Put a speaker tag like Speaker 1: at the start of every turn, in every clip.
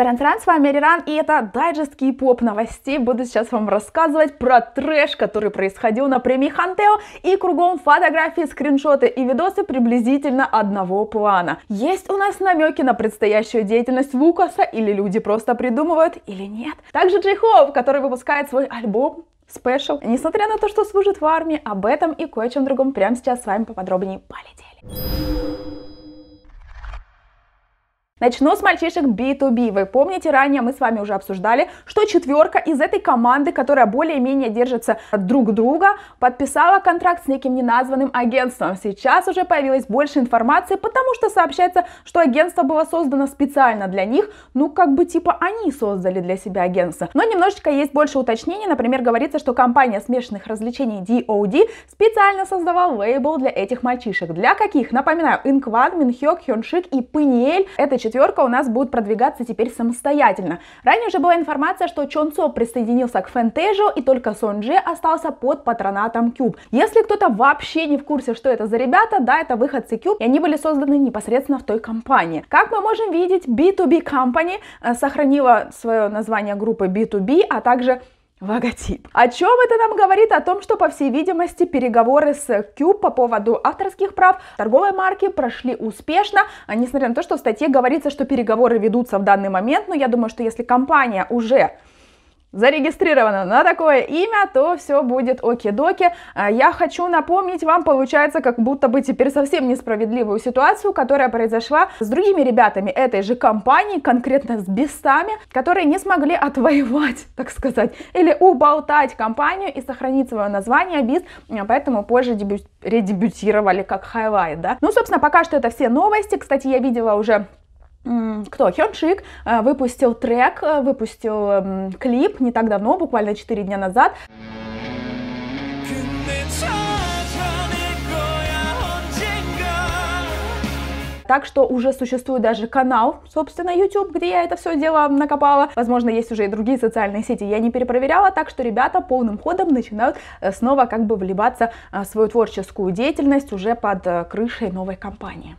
Speaker 1: Саран-саран, с вами Риран, и это дайджест K-pop новостей. Буду сейчас вам рассказывать про трэш, который происходил на премии Hanteo, и кругом фотографии, скриншоты и видосы приблизительно одного плана. Есть у нас намеки на предстоящую деятельность Лукаса, или люди просто придумывают, или нет. Также J-Hope, который выпускает свой альбом special. Несмотря на то, что служит в армии, об этом и кое-чем другом прямо сейчас с вами поподробнее полетели. Начну с мальчишек B2B. Вы помните, ранее мы с вами уже обсуждали, что четверка из этой команды, которая более-менее держится друг друга, подписала контракт с неким неназванным агентством. Сейчас уже появилось больше информации, потому что сообщается, что агентство было создано специально для них, ну как бы типа они создали для себя агентство. Но немножечко есть больше уточнений, например, говорится, что компания смешанных развлечений DOD специально создавала лейбл для этих мальчишек. Для каких? Напоминаю, Инкван, Минхёк, Хёншик и Пыниэль. Это четверка у нас будет продвигаться теперь самостоятельно. Ранее уже была информация, что Чон Со присоединился к Фэнтежу и только Сон Дже остался под патронатом Cube. Если кто-то вообще не в курсе, что это за ребята, да, это выходцы Cube, и они были созданы непосредственно в той компании. Как мы можем видеть, B2B Company э, сохранила свое название группы B2B, а также логотип. О чем это нам говорит? О том, что, по всей видимости, переговоры с Cube по поводу авторских прав торговой марки прошли успешно, а несмотря на то, что в статье говорится, что переговоры ведутся в данный момент, но я думаю, что если компания уже зарегистрировано на такое имя, то все будет оки-доки. А, я хочу напомнить вам, получается, как будто бы теперь совсем несправедливую ситуацию, которая произошла с другими ребятами этой же компании, конкретно с бестами, которые не смогли отвоевать, так сказать, или уболтать компанию и сохранить свое название Beast, а, поэтому позже дебю... редебютировали как Highlight, да. Ну, собственно, пока что это все новости. Кстати, я видела уже кто? Хёншик э, выпустил трек, э, выпустил клип не так давно, буквально 4 дня назад. Так что уже существует даже канал, собственно, YouTube, где я это все дело накопала. Возможно, есть уже и другие социальные сети, я не перепроверяла, так что ребята полным ходом начинают э, снова как бы вливаться в свою творческую деятельность уже под крышей новой компании.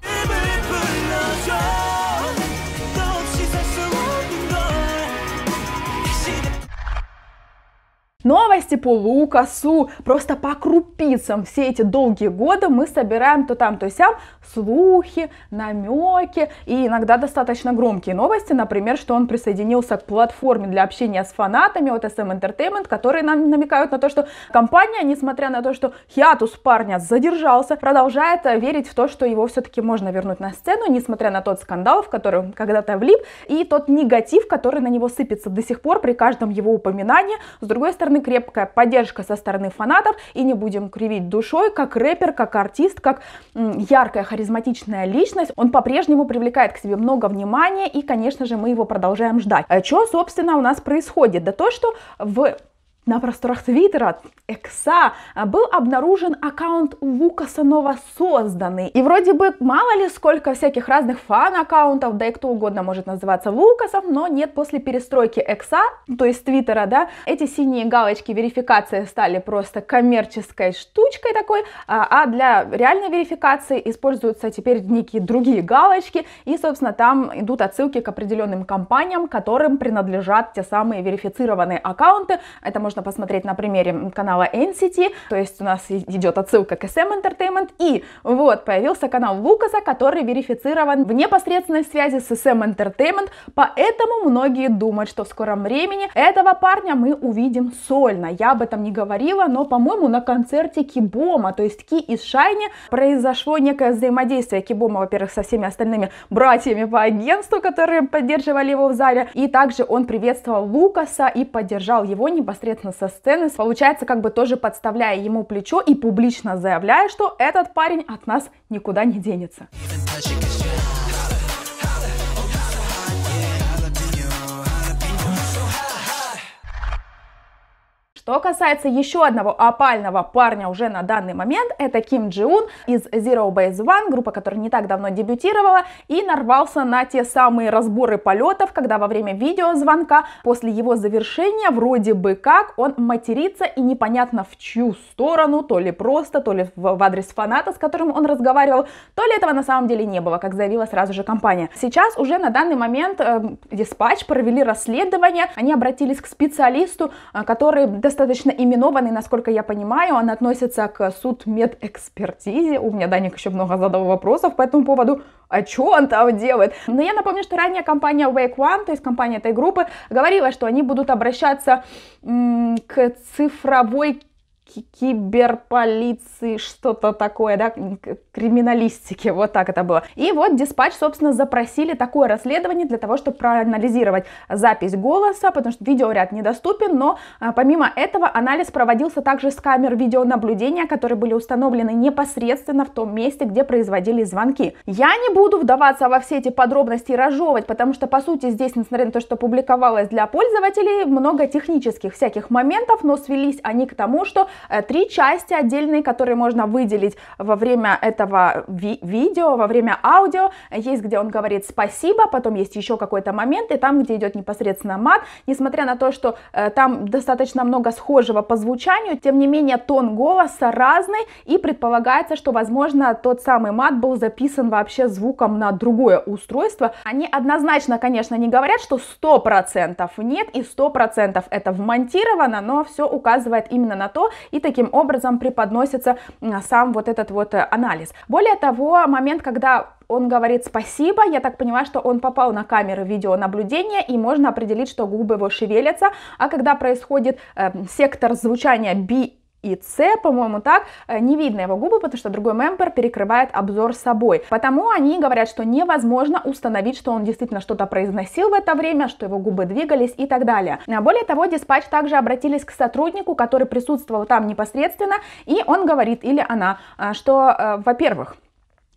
Speaker 1: Новости по Лукасу, просто по крупицам все эти долгие годы мы собираем то там, то сям слухи, намеки и иногда достаточно громкие новости, например, что он присоединился к платформе для общения с фанатами от SM Entertainment, которые нам намекают на то, что компания, несмотря на то, что хиатус парня задержался, продолжает верить в то, что его все-таки можно вернуть на сцену, несмотря на тот скандал, в который он когда-то влип, и тот негатив, который на него сыпется до сих пор при каждом его упоминании. С другой стороны, стороны, крепкая поддержка со стороны фанатов, и не будем кривить душой, как рэпер, как артист, как яркая харизматичная личность, он по-прежнему привлекает к себе много внимания, и, конечно же, мы его продолжаем ждать. А что, собственно, у нас происходит? Да то, что в на просторах Твиттера, Экса, был обнаружен аккаунт Лукаса новосозданный. И вроде бы мало ли сколько всяких разных фан-аккаунтов, да и кто угодно может называться Лукасом, но нет, после перестройки Экса, то есть Твиттера, да, эти синие галочки верификации стали просто коммерческой штучкой такой, а, а для реальной верификации используются теперь некие другие галочки, и, собственно, там идут отсылки к определенным компаниям, которым принадлежат те самые верифицированные аккаунты. Это может можно посмотреть на примере канала NCT, то есть у нас идет отсылка к SM Entertainment, и вот появился канал Лукаса, который верифицирован в непосредственной связи с SM Entertainment, поэтому многие думают, что в скором времени этого парня мы увидим сольно. Я об этом не говорила, но, по-моему, на концерте Кибома, то есть Ки и Шайни, произошло некое взаимодействие Кибома, во-первых, со всеми остальными братьями по агентству, которые поддерживали его в зале, и также он приветствовал Лукаса и поддержал его непосредственно непосредственно со сцены, получается, как бы тоже подставляя ему плечо и публично заявляя, что этот парень от нас никуда не денется. Что касается еще одного опального парня уже на данный момент, это Ким Джиун из Zero Base One, группа, которая не так давно дебютировала, и нарвался на те самые разборы полетов, когда во время видеозвонка после его завершения вроде бы как он матерится и непонятно в чью сторону, то ли просто, то ли в адрес фаната, с которым он разговаривал, то ли этого на самом деле не было, как заявила сразу же компания. Сейчас уже на данный момент э, диспатч провели расследование, они обратились к специалисту, э, который достаточно именованный, насколько я понимаю, он относится к судмедэкспертизе. У меня Даник еще много задал вопросов по этому поводу. А что он там делает? Но я напомню, что ранее компания Wake One, то есть компания этой группы, говорила, что они будут обращаться к цифровой киберполиции, что-то такое, да, криминалистики, вот так это было. И вот диспатч, собственно, запросили такое расследование для того, чтобы проанализировать запись голоса, потому что видеоряд недоступен, но а, помимо этого анализ проводился также с камер видеонаблюдения, которые были установлены непосредственно в том месте, где производились звонки. Я не буду вдаваться во все эти подробности и разжевывать, потому что, по сути, здесь, несмотря на то, что публиковалось для пользователей, много технических всяких моментов, но свелись они к тому, что три части отдельные, которые можно выделить во время этого ви видео, во время аудио. Есть, где он говорит спасибо, потом есть еще какой-то момент, и там, где идет непосредственно мат, несмотря на то, что э, там достаточно много схожего по звучанию, тем не менее тон голоса разный, и предполагается, что, возможно, тот самый мат был записан вообще звуком на другое устройство. Они однозначно, конечно, не говорят, что 100% нет, и 100% это вмонтировано, но все указывает именно на то, и таким образом преподносится сам вот этот вот э, анализ. Более того, момент, когда он говорит спасибо, я так понимаю, что он попал на камеры видеонаблюдения, и можно определить, что губы его шевелятся, а когда происходит э, сектор звучания B и С, по-моему, так, э, не видно его губы, потому что другой мембер перекрывает обзор собой. Потому они говорят, что невозможно установить, что он действительно что-то произносил в это время, что его губы двигались и так далее. А более того, диспатч также обратились к сотруднику, который присутствовал там непосредственно, и он говорит, или она, э, что, э, во-первых,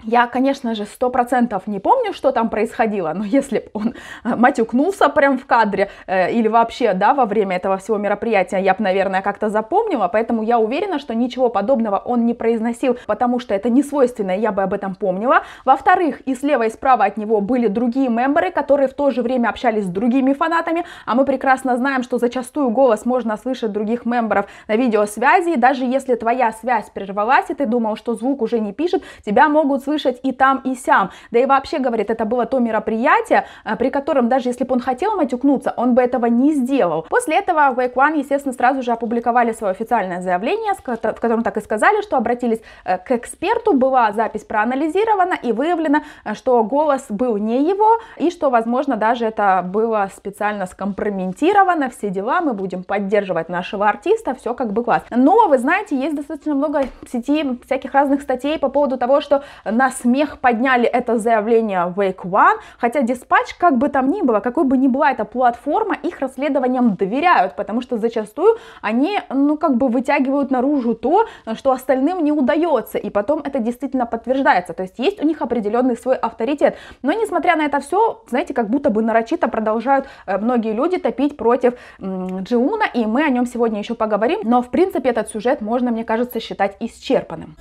Speaker 1: я, конечно же, сто процентов не помню, что там происходило, но если бы он э, матюкнулся прям в кадре э, или вообще, да, во время этого всего мероприятия, я бы, наверное, как-то запомнила, поэтому я уверена, что ничего подобного он не произносил, потому что это не свойственно, я бы об этом помнила. Во-вторых, и слева, и справа от него были другие мемберы, которые в то же время общались с другими фанатами, а мы прекрасно знаем, что зачастую голос можно слышать других мемберов на видеосвязи, и даже если твоя связь прервалась, и ты думал, что звук уже не пишет, тебя могут слышать слышать и там, и сям. Да и вообще, говорит, это было то мероприятие, э, при котором даже если бы он хотел матюкнуться, он бы этого не сделал. После этого Wake One, естественно, сразу же опубликовали свое официальное заявление, в котором так и сказали, что обратились э, к эксперту, была запись проанализирована и выявлено, э, что голос был не его, и что, возможно, даже это было специально скомпрометировано, все дела, мы будем поддерживать нашего артиста, все как бы класс. Но, вы знаете, есть достаточно много в сети всяких разных статей по поводу того, что на смех подняли это заявление Wake One, хотя Dispatch, как бы там ни было, какой бы ни была эта платформа, их расследованиям доверяют, потому что зачастую они, ну, как бы вытягивают наружу то, что остальным не удается, и потом это действительно подтверждается, то есть есть у них определенный свой авторитет, но несмотря на это все, знаете, как будто бы нарочито продолжают э, многие люди топить против Джиуна, и мы о нем сегодня еще поговорим, но в принципе этот сюжет можно, мне кажется, считать исчерпанным.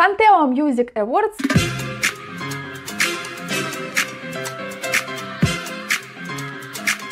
Speaker 1: Hanteo Music Awards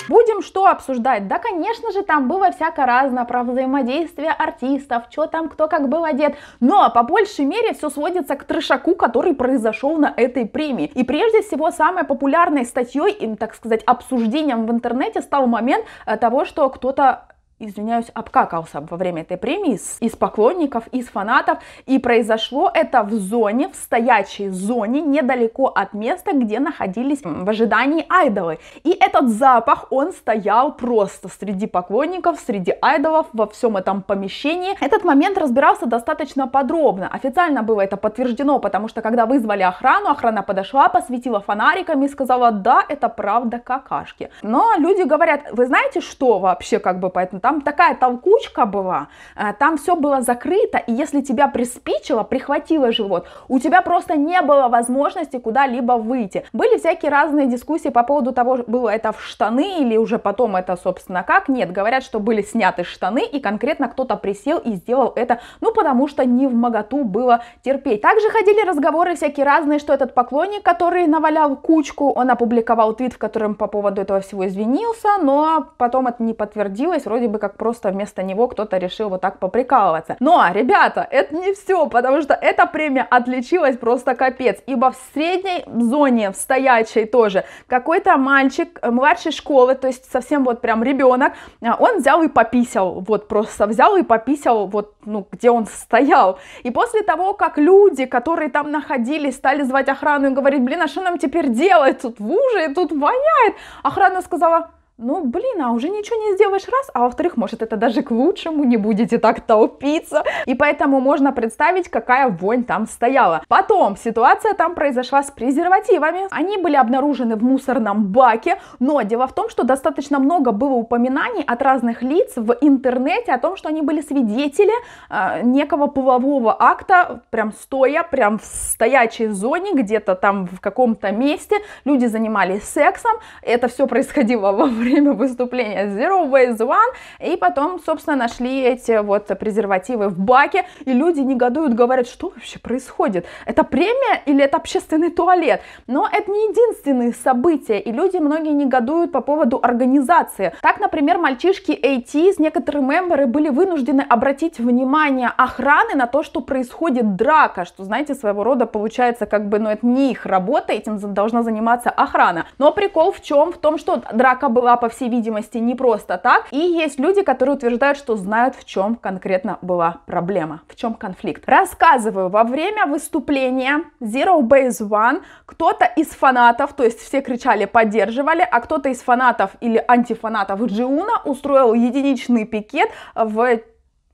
Speaker 1: Будем что обсуждать? Да, конечно же, там было всяко разно про взаимодействие артистов, что там, кто как был одет. Но по большей мере все сводится к трешаку, который произошел на этой премии. И прежде всего, самой популярной статьей, так сказать, обсуждением в интернете стал момент э, того, что кто-то извиняюсь, обкакался во время этой премии из, поклонников, из фанатов. И произошло это в зоне, в стоячей зоне, недалеко от места, где находились в ожидании айдолы. И этот запах, он стоял просто среди поклонников, среди айдолов, во всем этом помещении. Этот момент разбирался достаточно подробно. Официально было это подтверждено, потому что когда вызвали охрану, охрана подошла, посветила фонариками и сказала, да, это правда какашки. Но люди говорят, вы знаете, что вообще как бы по этому там такая толкучка была, э, там все было закрыто, и если тебя приспичило, прихватило живот, у тебя просто не было возможности куда-либо выйти. Были всякие разные дискуссии по поводу того, было это в штаны или уже потом это, собственно, как. Нет, говорят, что были сняты штаны, и конкретно кто-то присел и сделал это, ну, потому что не в моготу было терпеть. Также ходили разговоры всякие разные, что этот поклонник, который навалял кучку, он опубликовал твит, в котором по поводу этого всего извинился, но потом это не подтвердилось, вроде бы как просто вместо него кто-то решил вот так поприкалываться. Но, ребята, это не все, потому что эта премия отличилась просто капец, ибо в средней зоне, в стоячей тоже, какой-то мальчик э, младшей школы, то есть совсем вот прям ребенок, э, он взял и пописал, вот просто взял и пописал вот, ну, где он стоял. И после того, как люди, которые там находились, стали звать охрану и говорить, блин, а что нам теперь делать? Тут в уже, тут воняет. Охрана сказала, ну, блин, а уже ничего не сделаешь раз, а во-вторых, может, это даже к лучшему, не будете так толпиться, и поэтому можно представить, какая вонь там стояла. Потом, ситуация там произошла с презервативами, они были обнаружены в мусорном баке, но дело в том, что достаточно много было упоминаний от разных лиц в интернете о том, что они были свидетели э, некого полового акта, прям стоя, прям в стоячей зоне, где-то там в каком-то месте, люди занимались сексом, это все происходило во время время выступления Zero Waste One, и потом, собственно, нашли эти вот презервативы в баке, и люди негодуют, говорят, что вообще происходит? Это премия или это общественный туалет? Но это не единственные события, и люди многие негодуют по поводу организации. Так, например, мальчишки AT, некоторые мемберы были вынуждены обратить внимание охраны на то, что происходит драка, что, знаете, своего рода получается как бы, ну, это не их работа, этим должна заниматься охрана. Но прикол в чем? В том, что драка была по всей видимости, не просто так. И есть люди, которые утверждают, что знают, в чем конкретно была проблема, в чем конфликт. Рассказываю, во время выступления Zero Base One кто-то из фанатов, то есть все кричали, поддерживали, а кто-то из фанатов или антифанатов Джиуна устроил единичный пикет в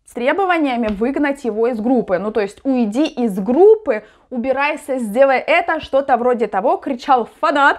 Speaker 1: с требованиями выгнать его из группы. Ну, то есть уйди из группы, убирайся, сделай это, что-то вроде того, кричал фанат.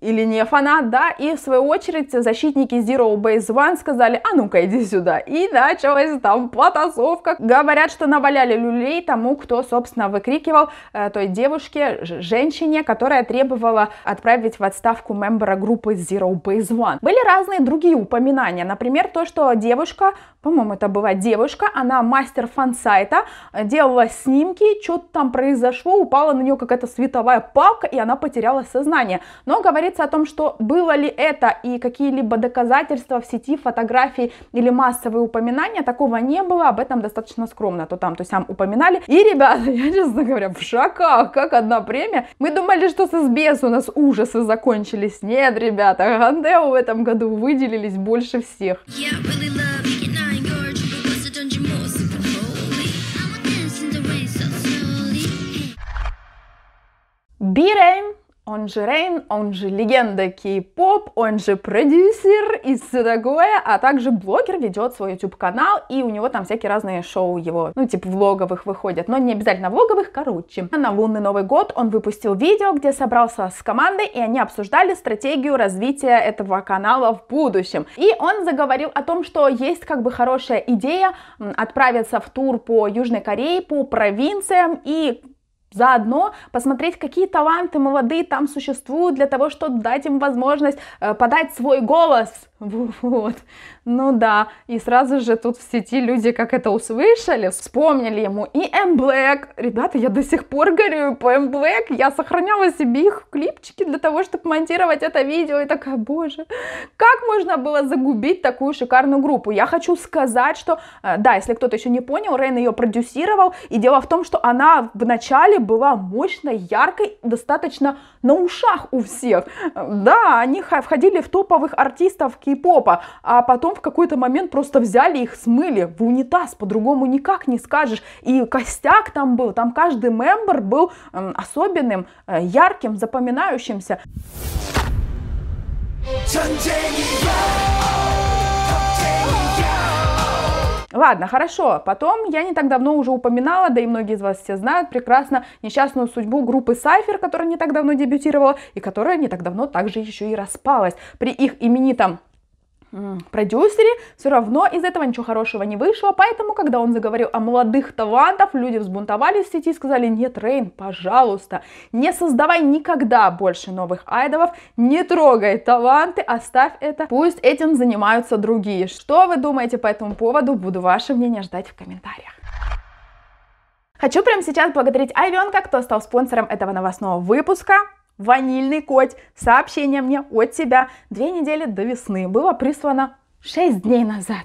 Speaker 1: или не фанат, да, и в свою очередь защитники Zero Base One сказали, а ну-ка иди сюда, и началась там потасовка. Говорят, что наваляли люлей тому, кто, собственно, выкрикивал э, той девушке, женщине, которая требовала отправить в отставку мембера группы Zero Base One. Были разные другие упоминания, например, то, что девушка, по-моему, это была девушка, она мастер фан-сайта, делала снимки, что-то там произошло, упала на нее какая-то световая палка, и она потеряла сознание. Но говорится о том, что было ли это и какие-либо доказательства в сети, фотографии или массовые упоминания, такого не было, об этом достаточно скромно, то там, то сам упоминали. И, ребята, я, честно говоря, в шоках, как одна премия. Мы думали, что с СБС у нас ужасы закончились. Нет, ребята, Гандео в этом году выделились больше всех. Yeah, really Бирейм он же Рейн, он же легенда кей-поп, он же продюсер и все такое, а также блогер, ведет свой YouTube-канал, и у него там всякие разные шоу его, ну, типа влоговых выходят, но не обязательно влоговых, короче. На лунный Новый год он выпустил видео, где собрался с командой, и они обсуждали стратегию развития этого канала в будущем. И он заговорил о том, что есть как бы хорошая идея отправиться в тур по Южной Корее, по провинциям и Заодно посмотреть, какие таланты молодые там существуют для того, чтобы дать им возможность э, подать свой голос вот. Ну да, и сразу же тут в сети люди как это услышали, вспомнили ему и M Black. Ребята, я до сих пор горю по M Black. Я сохраняла себе их клипчики для того, чтобы монтировать это видео. И такая, боже, как можно было загубить такую шикарную группу? Я хочу сказать, что, э, да, если кто-то еще не понял, Рейн ее продюсировал. И дело в том, что она в начале была мощной, яркой, достаточно на ушах у всех. Да, они входили в топовых артистов кей-попа, а потом в какой-то момент просто взяли их, смыли в унитаз, по-другому никак не скажешь. И костяк там был, там каждый мембер был особенным, э, ярким, запоминающимся. Ладно, хорошо. Потом я не так давно уже упоминала, да и многие из вас все знают прекрасно несчастную судьбу группы Cypher, которая не так давно дебютировала и которая не так давно также еще и распалась. При их именитом продюсере, все равно из этого ничего хорошего не вышло, поэтому, когда он заговорил о молодых талантах, люди взбунтовались в сети и сказали, нет, Рейн, пожалуйста, не создавай никогда больше новых айдолов, не трогай таланты, оставь это, пусть этим занимаются другие. Что вы думаете по этому поводу? Буду ваше мнение ждать в комментариях. Хочу прямо сейчас благодарить Айвенка, кто стал спонсором этого новостного выпуска ванильный коть. Сообщение мне от тебя. Две недели до весны. Было прислано 6 дней назад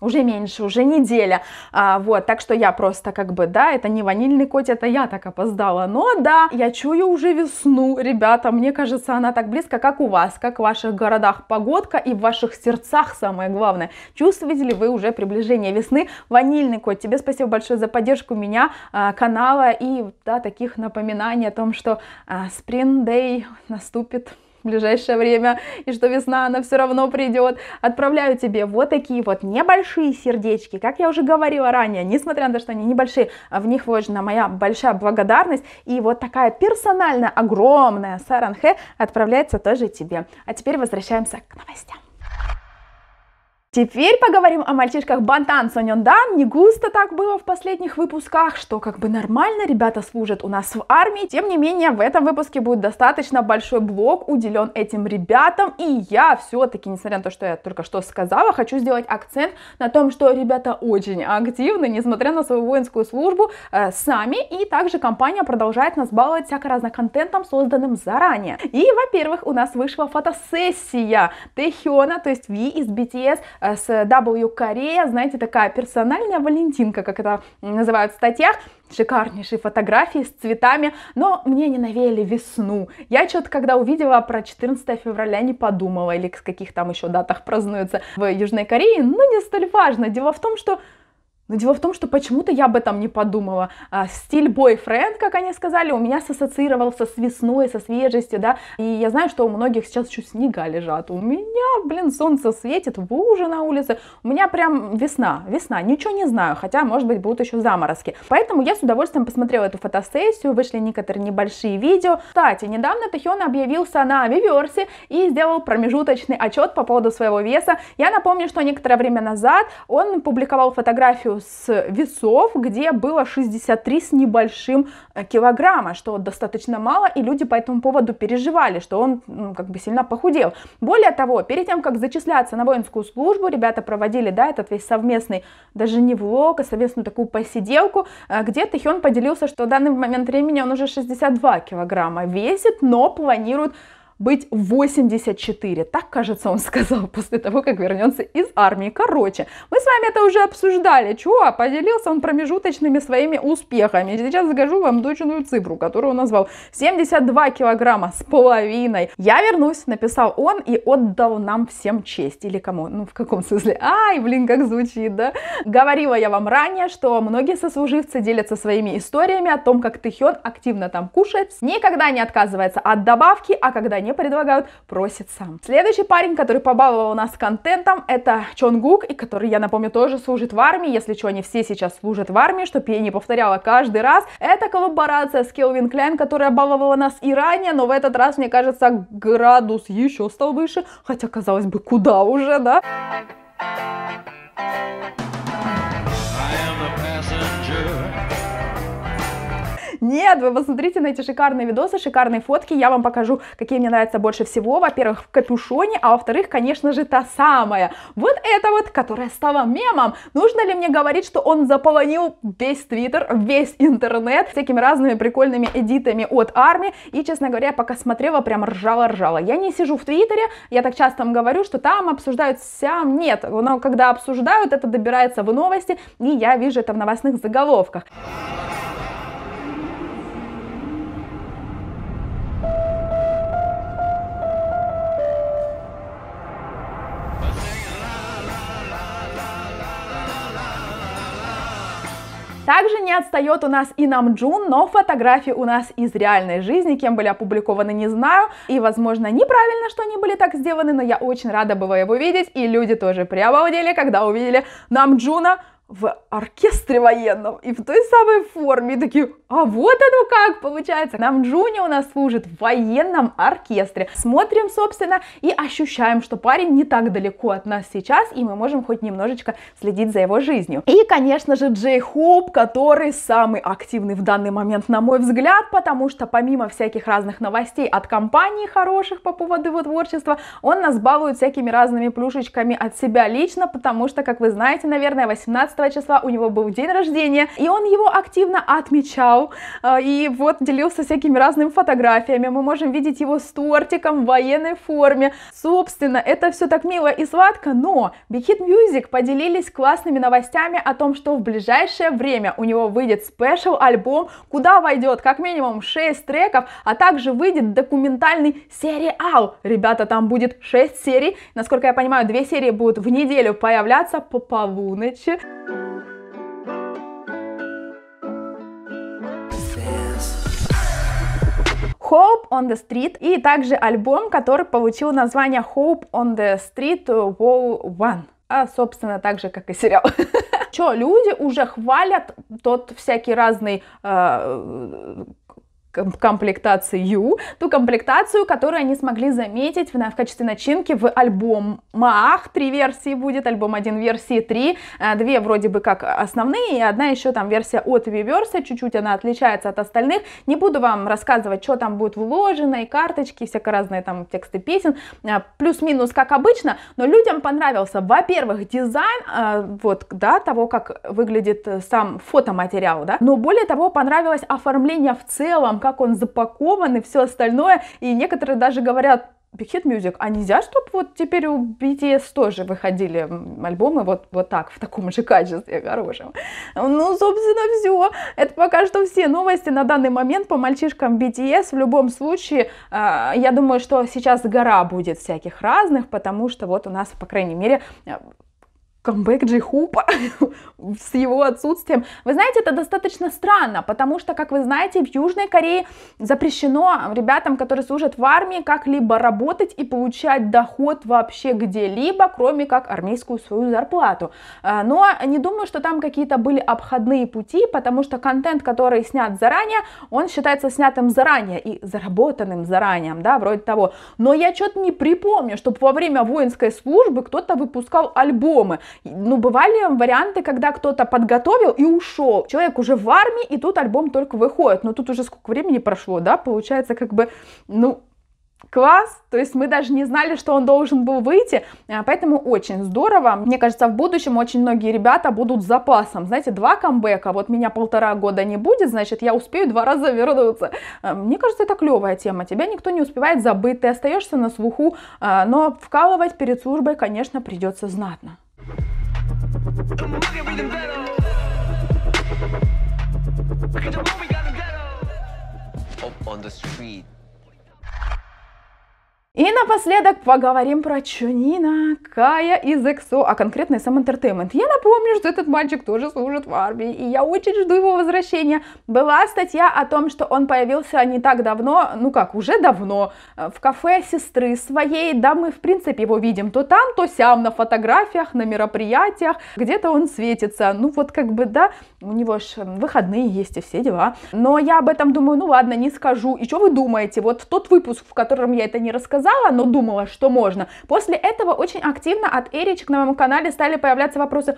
Speaker 1: уже меньше, уже неделя, а, вот, так что я просто как бы, да, это не ванильный коть, это я так опоздала, но да, я чую уже весну, ребята, мне кажется, она так близко, как у вас, как в ваших городах. Погодка и в ваших сердцах, самое главное, чувствуете ли вы уже приближение весны, ванильный кот, тебе спасибо большое за поддержку меня, а, канала и, да, таких напоминаний о том, что а, Spring Day наступит ближайшее время, и что весна, она все равно придет. Отправляю тебе вот такие вот небольшие сердечки, как я уже говорила ранее, несмотря на то, что они небольшие, а в них вложена моя большая благодарность, и вот такая персональная, огромная Саранхэ отправляется тоже тебе. А теперь возвращаемся к новостям. Теперь поговорим о мальчишках Бантан Соньондан. Не густо так было в последних выпусках, что как бы нормально ребята служат у нас в армии. Тем не менее, в этом выпуске будет достаточно большой блок уделен этим ребятам. И я все-таки, несмотря на то, что я только что сказала, хочу сделать акцент на том, что ребята очень активны, несмотря на свою воинскую службу, э, сами. И также компания продолжает нас баловать всяко разным контентом, созданным заранее. И, во-первых, у нас вышла фотосессия Тэхёна, то есть Ви из BTS, с W Korea, знаете, такая персональная валентинка, как это называют в статьях, шикарнейшие фотографии с цветами, но мне не навеяли весну. Я что-то, когда увидела про 14 февраля, не подумала, или с каких там еще датах празднуются в Южной Корее, но не столь важно. Дело в том, что но дело в том, что почему-то я об этом не подумала. А, стиль бойфренд, как они сказали, у меня ассоциировался с весной, со свежестью, да. И я знаю, что у многих сейчас еще снега лежат. У меня, блин, солнце светит, в уже на улице. У меня прям весна, весна. Ничего не знаю, хотя, может быть, будут еще заморозки. Поэтому я с удовольствием посмотрела эту фотосессию, вышли некоторые небольшие видео. Кстати, недавно Тахион объявился на Виверсе и сделал промежуточный отчет по поводу своего веса. Я напомню, что некоторое время назад он публиковал фотографию с весов, где было 63 с небольшим э, килограмма, что достаточно мало, и люди по этому поводу переживали, что он ну, как бы сильно похудел. Более того, перед тем, как зачисляться на воинскую службу, ребята проводили, да, этот весь совместный, даже не влог, а совместную такую посиделку, э, где Тэхён поделился, что в данный момент времени он уже 62 килограмма весит, но планирует быть 84. Так, кажется, он сказал после того, как вернется из армии. Короче, мы с вами это уже обсуждали. Чего? Поделился он промежуточными своими успехами. Сейчас скажу вам точную цифру, которую он назвал. 72 килограмма с половиной. Я вернусь, написал он и отдал нам всем честь. Или кому? Ну, в каком смысле? Ай, блин, как звучит, да? Говорила я вам ранее, что многие сослуживцы делятся своими историями о том, как Тэхён активно там кушает, никогда не отказывается от добавки, а когда не предлагают, просит сам. Следующий парень, который побаловал нас контентом, это Чонгук, и который, я напомню, тоже служит в армии. Если что, они все сейчас служат в армии, чтобы я не повторяла каждый раз. Это коллаборация с Келвин Кляйн, которая баловала нас и ранее, но в этот раз, мне кажется, градус еще стал выше, хотя, казалось бы, куда уже, да? Нет, вы посмотрите на эти шикарные видосы, шикарные фотки. Я вам покажу, какие мне нравятся больше всего. Во-первых, в капюшоне, а во-вторых, конечно же, та самая. Вот эта вот, которая стала мемом. Нужно ли мне говорить, что он заполонил весь твиттер, весь интернет всякими разными прикольными эдитами от армии. И, честно говоря, пока смотрела, прям ржала-ржала. Я не сижу в твиттере, я так часто вам говорю, что там обсуждают сям. Нет, но когда обсуждают, это добирается в новости, и я вижу это в новостных заголовках. Отстает у нас и Намджун, но фотографии у нас из реальной жизни, кем были опубликованы, не знаю. И, возможно, неправильно, что они были так сделаны, но я очень рада была его видеть, и люди тоже приобалдели, когда увидели Намджуна в оркестре военном и в той самой форме. И такие, а вот оно как получается. Нам Джуни у нас служит в военном оркестре. Смотрим, собственно, и ощущаем, что парень не так далеко от нас сейчас, и мы можем хоть немножечко следить за его жизнью. И, конечно же, Джей Хоуп, который самый активный в данный момент, на мой взгляд, потому что помимо всяких разных новостей от компаний хороших по поводу его творчества, он нас балует всякими разными плюшечками от себя лично, потому что, как вы знаете, наверное, 18 15 числа у него был день рождения, и он его активно отмечал, э, и вот делился всякими разными фотографиями, мы можем видеть его с тортиком в военной форме. Собственно, это все так мило и сладко, но Big Hit Music поделились классными новостями о том, что в ближайшее время у него выйдет спешл альбом, куда войдет как минимум 6 треков, а также выйдет документальный сериал. Ребята, там будет 6 серий, насколько я понимаю, 2 серии будут в неделю появляться по полуночи. Hope on the Street и также альбом, который получил название Hope on the Street Wall One. А, собственно, так же, как и сериал. Что, люди уже хвалят тот всякий разный э, комплектацию, ту комплектацию, которую они смогли заметить в, в качестве начинки в альбомах. Три версии будет, альбом 1, версии 3, э, две вроде бы как основные, и одна еще там версия от Виверса, чуть-чуть она отличается от остальных. Не буду вам рассказывать, что там будет вложено, и карточки, всякие разные там тексты песен, э, плюс-минус как обычно, но людям понравился, во-первых, дизайн, э, вот, да, того, как выглядит сам фотоматериал, да, но более того, понравилось оформление в целом, как он запакован и все остальное. И некоторые даже говорят, Big Hit Music, а нельзя, чтобы вот теперь у BTS тоже выходили альбомы вот, вот так, в таком же качестве хорошем? Ну, собственно, все. Это пока что все новости на данный момент по мальчишкам BTS. В любом случае, э, я думаю, что сейчас гора будет всяких разных, потому что вот у нас, по крайней мере, камбэк Джей Хупа с его отсутствием. Вы знаете, это достаточно странно, потому что, как вы знаете, в Южной Корее запрещено ребятам, которые служат в армии, как-либо работать и получать доход вообще где-либо, кроме как армейскую свою зарплату. А, но не думаю, что там какие-то были обходные пути, потому что контент, который снят заранее, он считается снятым заранее и заработанным заранее, да, вроде того. Но я что-то не припомню, чтобы во время воинской службы кто-то выпускал альбомы ну, бывали варианты, когда кто-то подготовил и ушел. Человек уже в армии, и тут альбом только выходит. Но тут уже сколько времени прошло, да, получается, как бы, ну, класс, то есть мы даже не знали, что он должен был выйти, а, поэтому очень здорово. Мне кажется, в будущем очень многие ребята будут с запасом, знаете, два камбэка, вот меня полтора года не будет, значит, я успею два раза вернуться. А, мне кажется, это клевая тема, тебя никто не успевает забыть, ты остаешься на слуху, а, но вкалывать перед службой, конечно, придется знатно. Up on the street. И напоследок поговорим про Чунина, Кая из EXO, а конкретно SM Entertainment. Я напомню, что этот мальчик тоже служит в армии, и я очень жду его возвращения. Была статья о том, что он появился не так давно, ну как, уже давно, э, в кафе сестры своей, да, мы в принципе его видим то там, то сям, на фотографиях, на мероприятиях, где-то он светится, ну вот как бы, да, у него же выходные есть и все дела. Но я об этом думаю, ну ладно, не скажу. И что вы думаете, вот тот выпуск, в котором я это не рассказала, сказала, но думала, что можно. После этого очень активно от Эричек на моем канале стали появляться вопросы,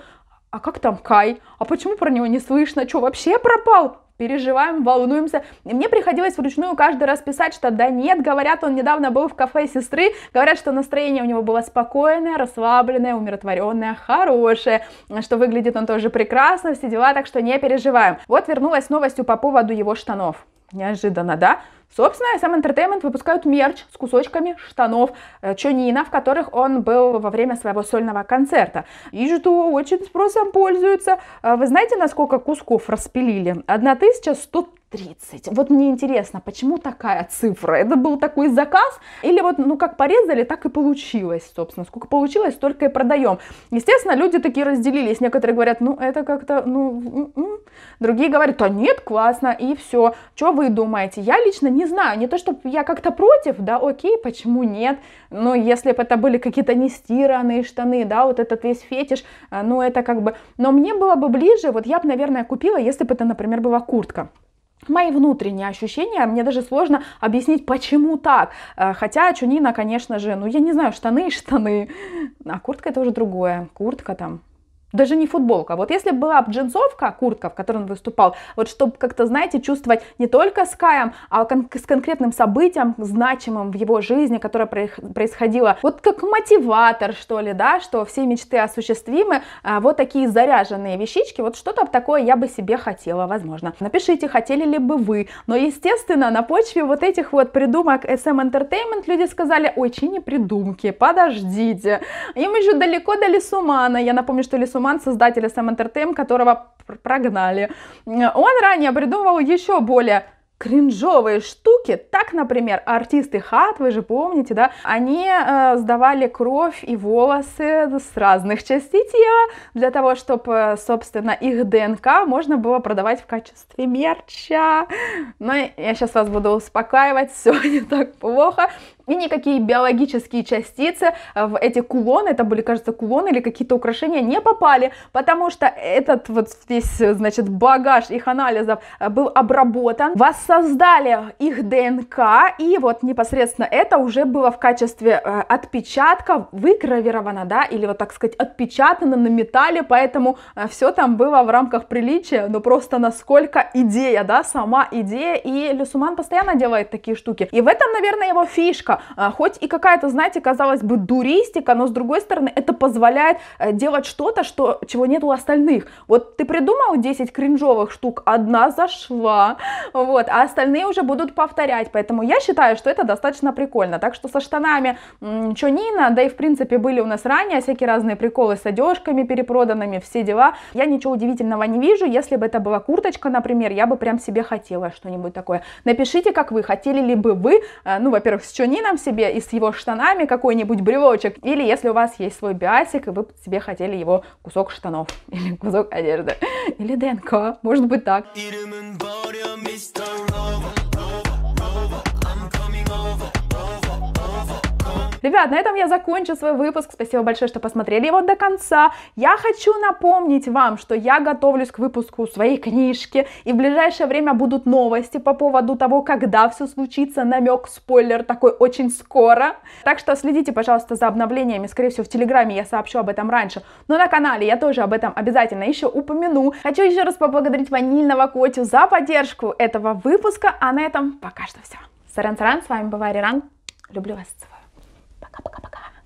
Speaker 1: а как там Кай? А почему про него не слышно? Что, вообще пропал? переживаем, волнуемся. И мне приходилось вручную каждый раз писать, что да нет, говорят, он недавно был в кафе сестры, говорят, что настроение у него было спокойное, расслабленное, умиротворенное, хорошее, что выглядит он тоже прекрасно, все дела, так что не переживаем. Вот вернулась новостью по поводу его штанов. Неожиданно, да? Собственно, SM Entertainment выпускают мерч с кусочками штанов э, Чонина, в которых он был во время своего сольного концерта. И что очень спросом пользуются. Э, вы знаете, насколько кусков распилили? 1130. Вот мне интересно, почему такая цифра? Это был такой заказ? Или вот, ну, как порезали, так и получилось, собственно. Сколько получилось, столько и продаем. Естественно, люди такие разделились. Некоторые говорят, ну, это как-то, ну, м-м, Другие говорят, а нет, классно, и все. Что вы думаете? Я лично не знаю, не то, чтобы я как-то против, да, окей, почему нет? Но если бы это были какие-то нестиранные штаны, да, вот этот весь фетиш, э, ну это как бы... Но мне было бы ближе, вот я бы, наверное, купила, если бы это, например, была куртка мои внутренние ощущения, мне даже сложно объяснить, почему так. Э, хотя Чунина, конечно же, ну я не знаю, штаны и штаны, а куртка это уже другое. Куртка там, даже не футболка. Вот если была бы джинсовка, куртка, в которой он выступал, вот чтобы как-то, знаете, чувствовать не только с Каем, а кон- с конкретным событием, значимым в его жизни, которое происходило, вот как мотиватор, что ли, да, что все мечты осуществимы, а вот такие заряженные вещички, вот что-то такое я бы себе хотела, возможно. Напишите, хотели ли бы вы, но, естественно, на почве вот этих вот придумок SM Entertainment люди сказали, ой, не придумки, подождите, им еще далеко до Лисумана, я напомню, что Лисуман Суман, создателя Sam Entertainment, которого прогнали. Он ранее придумывал еще более кринжовые штуки. Так, например, артисты хат, вы же помните, да, они э, сдавали кровь и волосы с разных частей тела для того, чтобы, собственно, их ДНК можно было продавать в качестве мерча. Но я сейчас вас буду успокаивать, все не так плохо и никакие биологические частицы в эти кулоны, это были, кажется, кулоны или какие-то украшения, не попали, потому что этот вот весь, значит, багаж их анализов э, был обработан, воссоздали их ДНК, и вот непосредственно это уже было в качестве э, отпечатка выгравировано, да, или вот так сказать, отпечатано на металле, поэтому э, все там было в рамках приличия, но просто насколько идея, да, сама идея, и Люсуман постоянно делает такие штуки, и в этом, наверное, его фишка, а, хоть и какая-то, знаете, казалось бы, дуристика, но с другой стороны, это позволяет э, делать что-то, что, чего нет у остальных. Вот ты придумал 10 кринжовых штук, одна зашла, вот, а остальные уже будут повторять, поэтому я считаю, что это достаточно прикольно. Так что со штанами Чонина, да и в принципе были у нас ранее всякие разные приколы с одежками перепроданными, все дела. Я ничего удивительного не вижу, если бы это была курточка, например, я бы прям себе хотела что-нибудь такое. Напишите, как вы, хотели ли бы вы, э, ну, во-первых, с Чонина, нам себе и с его штанами какой-нибудь брелочек, или если у вас есть свой биасик, и вы себе хотели его кусок штанов, или кусок одежды, или ДНК, может быть так. Ребят, на этом я закончу свой выпуск. Спасибо большое, что посмотрели его до конца. Я хочу напомнить вам, что я готовлюсь к выпуску своей книжки, и в ближайшее время будут новости по поводу того, когда все случится. Намек, спойлер такой очень скоро. Так что следите, пожалуйста, за обновлениями. Скорее всего, в Телеграме я сообщу об этом раньше. Но на канале я тоже об этом обязательно еще упомяну. Хочу еще раз поблагодарить Ванильного Котю за поддержку этого выпуска. А на этом пока что все. Саран-саран, с вами была Риран. Люблю вас, целую. カパカパカ。